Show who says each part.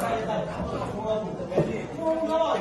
Speaker 1: 大家好，我是李宗道。